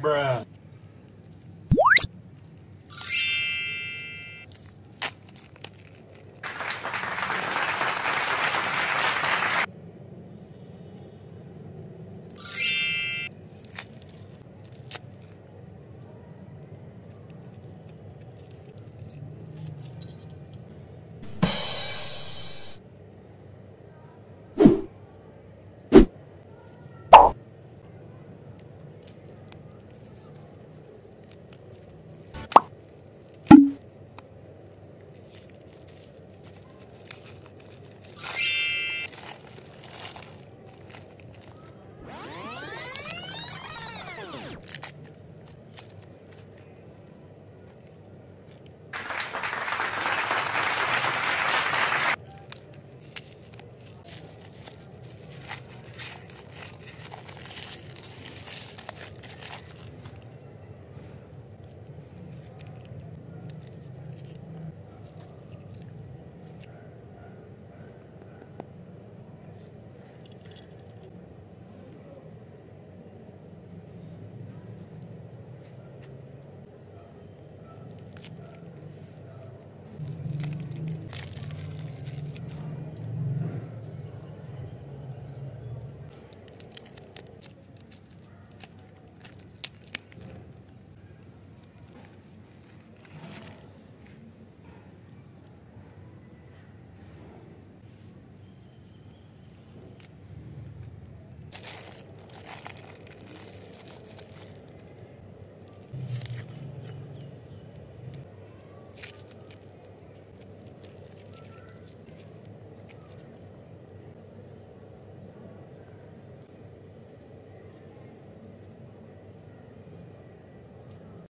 Bruh.